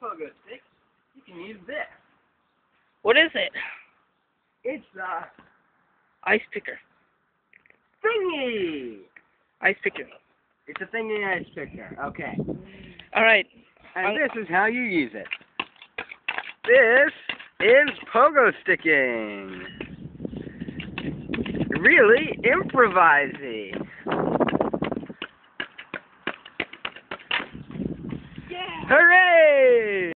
pogo stick, you can use this. What is it? It's a Ice picker. thingy. Ice picker. It's a thingy ice picker. Okay. All right. And I'm- this is how you use it. This is pogo sticking. Really improvising. Hooray!